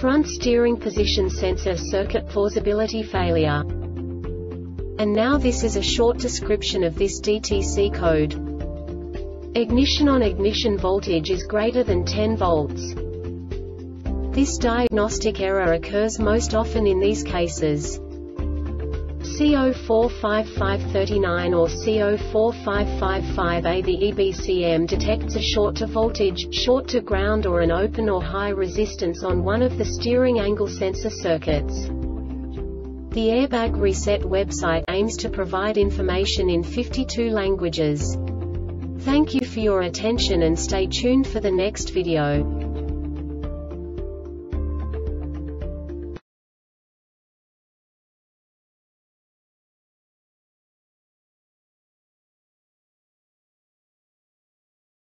Front steering position sensor circuit plausibility failure. And now this is a short description of this DTC code. Ignition on ignition voltage is greater than 10 volts. This diagnostic error occurs most often in these cases. CO45539 or CO45555A The EBCM detects a short to voltage, short to ground or an open or high resistance on one of the steering angle sensor circuits. The Airbag Reset website aims to provide information in 52 languages. Thank you for your attention and stay tuned for the next video.